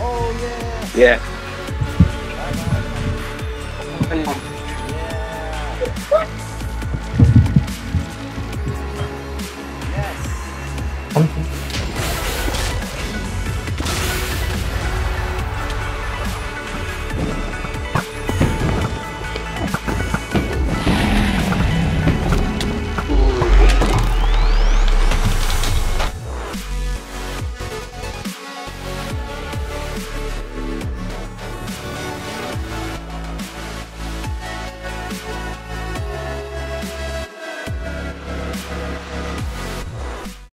Oh yeah. Yeah. Yes.